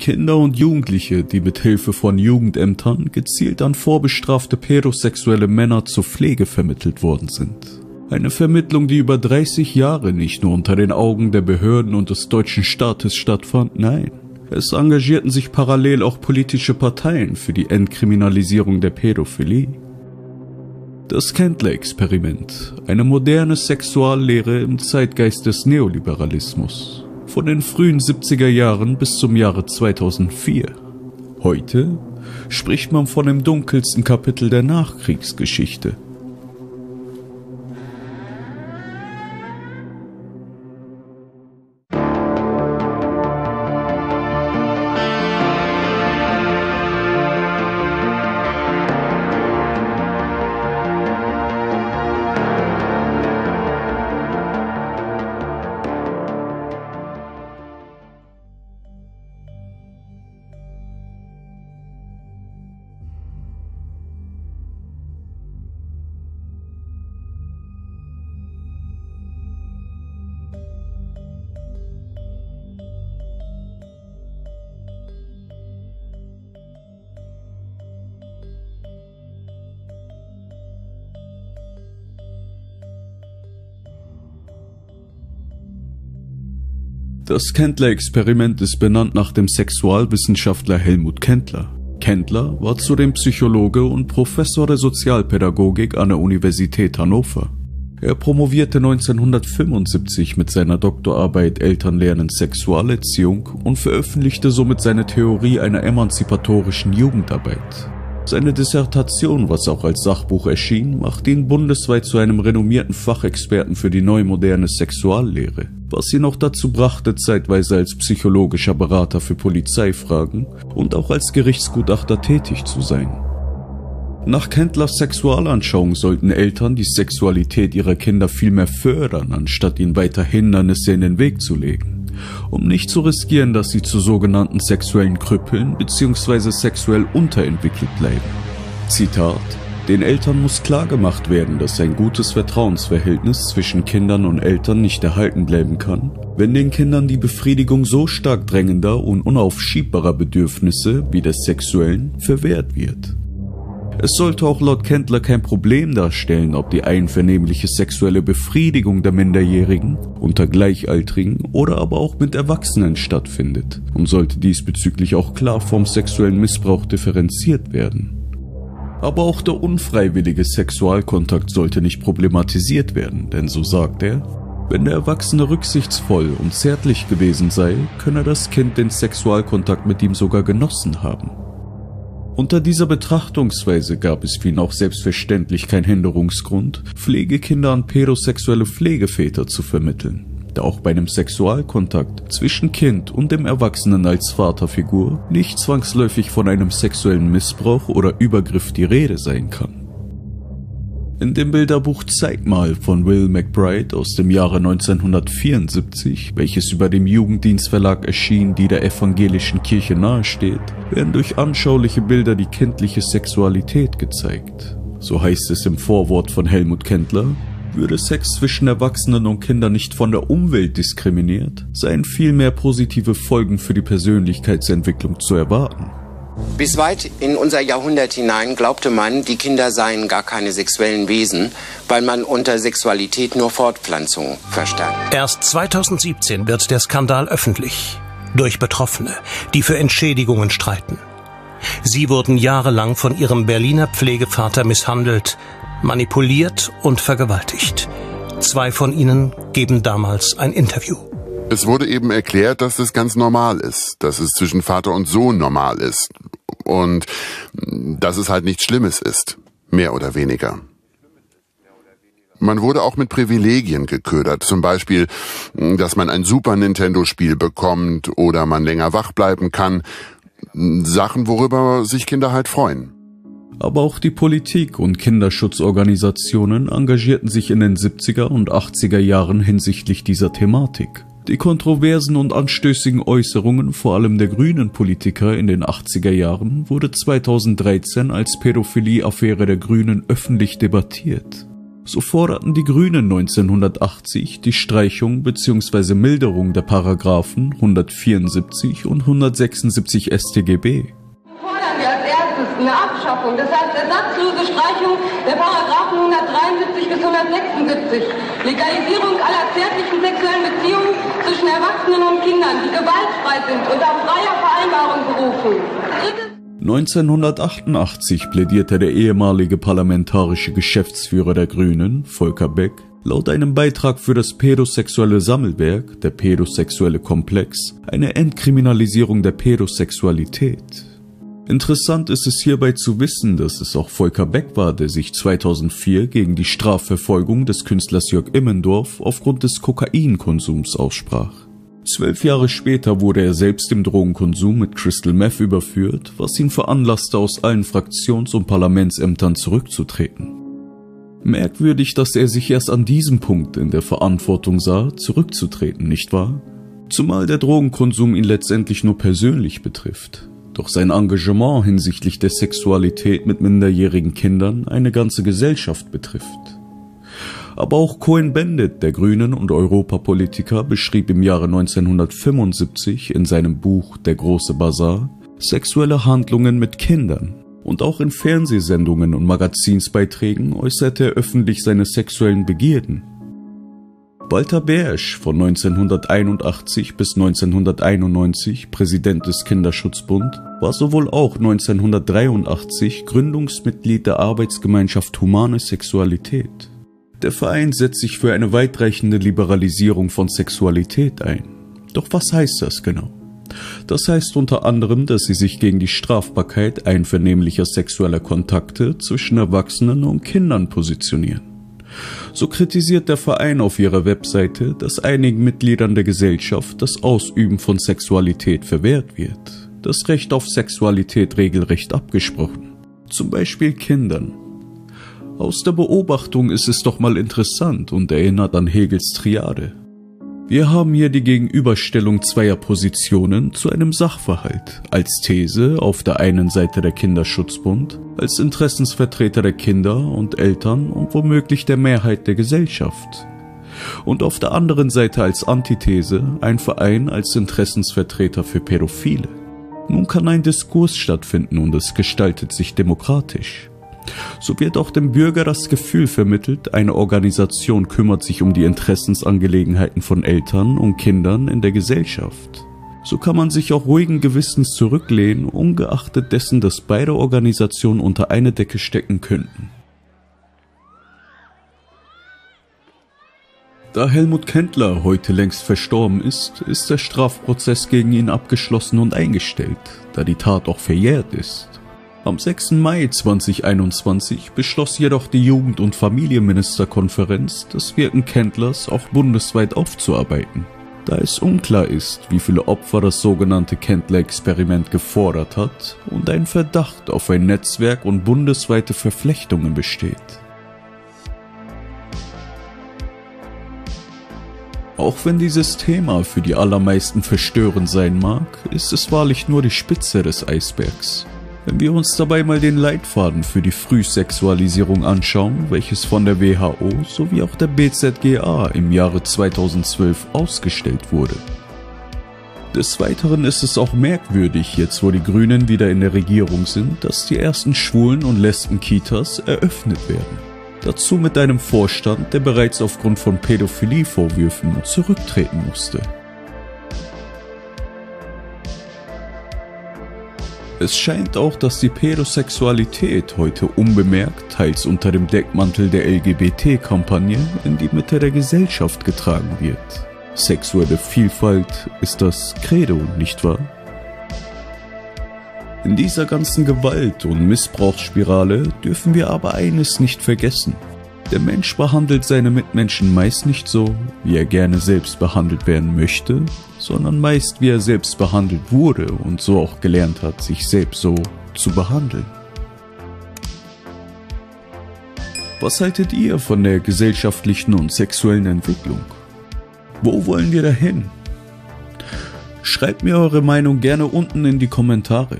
Kinder und Jugendliche, die mit Hilfe von Jugendämtern gezielt an vorbestrafte pädosexuelle Männer zur Pflege vermittelt worden sind. Eine Vermittlung, die über 30 Jahre nicht nur unter den Augen der Behörden und des deutschen Staates stattfand, nein. Es engagierten sich parallel auch politische Parteien für die Entkriminalisierung der Pädophilie. Das Kendler-Experiment, eine moderne Sexuallehre im Zeitgeist des Neoliberalismus, von den frühen 70er Jahren bis zum Jahre 2004. Heute spricht man von dem dunkelsten Kapitel der Nachkriegsgeschichte. Das Kendler-Experiment ist benannt nach dem Sexualwissenschaftler Helmut Kendler. Kendler war zudem Psychologe und Professor der Sozialpädagogik an der Universität Hannover. Er promovierte 1975 mit seiner Doktorarbeit Eltern lernen Sexualerziehung und veröffentlichte somit seine Theorie einer emanzipatorischen Jugendarbeit. Seine Dissertation, was auch als Sachbuch erschien, machte ihn bundesweit zu einem renommierten Fachexperten für die neumoderne Sexuallehre was ihn auch dazu brachte, zeitweise als psychologischer Berater für Polizeifragen und auch als Gerichtsgutachter tätig zu sein. Nach Kendlers Sexualanschauung sollten Eltern die Sexualität ihrer Kinder vielmehr fördern, anstatt ihnen weiter Hindernisse in den Weg zu legen, um nicht zu riskieren, dass sie zu sogenannten sexuellen Krüppeln bzw. sexuell unterentwickelt bleiben. Zitat den Eltern muss klargemacht werden, dass ein gutes Vertrauensverhältnis zwischen Kindern und Eltern nicht erhalten bleiben kann, wenn den Kindern die Befriedigung so stark drängender und unaufschiebbarer Bedürfnisse wie des sexuellen verwehrt wird. Es sollte auch laut Kendler kein Problem darstellen, ob die einvernehmliche sexuelle Befriedigung der Minderjährigen unter Gleichaltrigen oder aber auch mit Erwachsenen stattfindet und sollte diesbezüglich auch klar vom sexuellen Missbrauch differenziert werden. Aber auch der unfreiwillige Sexualkontakt sollte nicht problematisiert werden, denn so sagt er, wenn der Erwachsene rücksichtsvoll und zärtlich gewesen sei, könne das Kind den Sexualkontakt mit ihm sogar genossen haben. Unter dieser Betrachtungsweise gab es für ihn auch selbstverständlich kein Hinderungsgrund, Pflegekinder an pädosexuelle Pflegeväter zu vermitteln da auch bei einem Sexualkontakt zwischen Kind und dem Erwachsenen als Vaterfigur nicht zwangsläufig von einem sexuellen Missbrauch oder Übergriff die Rede sein kann. In dem Bilderbuch Zeig mal von Will McBride aus dem Jahre 1974, welches über dem Jugenddienstverlag erschien, die der evangelischen Kirche nahesteht, werden durch anschauliche Bilder die kindliche Sexualität gezeigt. So heißt es im Vorwort von Helmut Kendler, würde Sex zwischen Erwachsenen und Kindern nicht von der Umwelt diskriminiert, seien vielmehr positive Folgen für die Persönlichkeitsentwicklung zu erwarten. Bis weit in unser Jahrhundert hinein glaubte man, die Kinder seien gar keine sexuellen Wesen, weil man unter Sexualität nur Fortpflanzung verstand. Erst 2017 wird der Skandal öffentlich. Durch Betroffene, die für Entschädigungen streiten. Sie wurden jahrelang von ihrem Berliner Pflegevater misshandelt, manipuliert und vergewaltigt. Zwei von ihnen geben damals ein Interview. Es wurde eben erklärt, dass es ganz normal ist, dass es zwischen Vater und Sohn normal ist und dass es halt nichts Schlimmes ist, mehr oder weniger. Man wurde auch mit Privilegien geködert, zum Beispiel, dass man ein Super Nintendo-Spiel bekommt oder man länger wach bleiben kann. Sachen, worüber sich Kinder halt freuen. Aber auch die Politik und Kinderschutzorganisationen engagierten sich in den 70er und 80er Jahren hinsichtlich dieser Thematik. Die kontroversen und anstößigen Äußerungen vor allem der grünen Politiker in den 80er Jahren wurde 2013 als Pädophilie-Affäre der Grünen öffentlich debattiert. So forderten die Grünen 1980 die Streichung bzw. Milderung der Paragraphen 174 und 176 StGB. Eine Abschaffung, das heißt ersatzlose Streichung der Paragraphen 173 bis 176, Legalisierung aller zärtlichen sexuellen Beziehungen zwischen Erwachsenen und Kindern, die gewaltfrei sind und auf freier Vereinbarung berufen. Drittens 1988 plädierte der ehemalige parlamentarische Geschäftsführer der Grünen, Volker Beck, laut einem Beitrag für das pädosexuelle Sammelwerk, der pädosexuelle Komplex, eine Entkriminalisierung der Pädosexualität. Interessant ist es hierbei zu wissen, dass es auch Volker Beck war, der sich 2004 gegen die Strafverfolgung des Künstlers Jörg Immendorf aufgrund des Kokainkonsums aussprach. Zwölf Jahre später wurde er selbst im Drogenkonsum mit Crystal Meth überführt, was ihn veranlasste, aus allen Fraktions- und Parlamentsämtern zurückzutreten. Merkwürdig, dass er sich erst an diesem Punkt in der Verantwortung sah, zurückzutreten, nicht wahr? Zumal der Drogenkonsum ihn letztendlich nur persönlich betrifft. Doch sein Engagement hinsichtlich der Sexualität mit minderjährigen Kindern eine ganze Gesellschaft betrifft. Aber auch Cohen-Bendit, der Grünen und Europapolitiker, beschrieb im Jahre 1975 in seinem Buch Der große Bazar sexuelle Handlungen mit Kindern. Und auch in Fernsehsendungen und Magazinsbeiträgen äußerte er öffentlich seine sexuellen Begierden. Walter Bersch, von 1981 bis 1991 Präsident des Kinderschutzbund, war sowohl auch 1983 Gründungsmitglied der Arbeitsgemeinschaft Humane Sexualität. Der Verein setzt sich für eine weitreichende Liberalisierung von Sexualität ein. Doch was heißt das genau? Das heißt unter anderem, dass sie sich gegen die Strafbarkeit einvernehmlicher sexueller Kontakte zwischen Erwachsenen und Kindern positionieren. So kritisiert der Verein auf ihrer Webseite, dass einigen Mitgliedern der Gesellschaft das Ausüben von Sexualität verwehrt wird. Das Recht auf Sexualität regelrecht abgesprochen. Zum Beispiel Kindern. Aus der Beobachtung ist es doch mal interessant und erinnert an Hegels Triade. Wir haben hier die Gegenüberstellung zweier Positionen zu einem Sachverhalt. Als These auf der einen Seite der Kinderschutzbund, als Interessensvertreter der Kinder und Eltern und womöglich der Mehrheit der Gesellschaft. Und auf der anderen Seite als Antithese ein Verein als Interessensvertreter für Pädophile. Nun kann ein Diskurs stattfinden und es gestaltet sich demokratisch. So wird auch dem Bürger das Gefühl vermittelt, eine Organisation kümmert sich um die Interessensangelegenheiten von Eltern und Kindern in der Gesellschaft. So kann man sich auch ruhigen Gewissens zurücklehnen, ungeachtet dessen, dass beide Organisationen unter eine Decke stecken könnten. Da Helmut Kendler heute längst verstorben ist, ist der Strafprozess gegen ihn abgeschlossen und eingestellt, da die Tat auch verjährt ist. Am 6. Mai 2021 beschloss jedoch die Jugend- und Familienministerkonferenz, das Wirken Kendlers auch bundesweit aufzuarbeiten. Da es unklar ist, wie viele Opfer das sogenannte Kendler-Experiment gefordert hat und ein Verdacht auf ein Netzwerk und bundesweite Verflechtungen besteht. Auch wenn dieses Thema für die allermeisten verstörend sein mag, ist es wahrlich nur die Spitze des Eisbergs. Wenn wir uns dabei mal den Leitfaden für die Frühsexualisierung anschauen, welches von der WHO sowie auch der BZGA im Jahre 2012 ausgestellt wurde. Des Weiteren ist es auch merkwürdig, jetzt wo die Grünen wieder in der Regierung sind, dass die ersten Schwulen- und Lesben-Kitas eröffnet werden. Dazu mit einem Vorstand, der bereits aufgrund von Pädophilie-Vorwürfen zurücktreten musste. Es scheint auch, dass die Pädosexualität heute unbemerkt, teils unter dem Deckmantel der LGBT-Kampagne, in die Mitte der Gesellschaft getragen wird. Sexuelle Vielfalt ist das Credo, nicht wahr? In dieser ganzen Gewalt- und Missbrauchsspirale dürfen wir aber eines nicht vergessen. Der Mensch behandelt seine Mitmenschen meist nicht so, wie er gerne selbst behandelt werden möchte, sondern meist wie er selbst behandelt wurde und so auch gelernt hat, sich selbst so zu behandeln. Was haltet ihr von der gesellschaftlichen und sexuellen Entwicklung? Wo wollen wir dahin? Schreibt mir eure Meinung gerne unten in die Kommentare.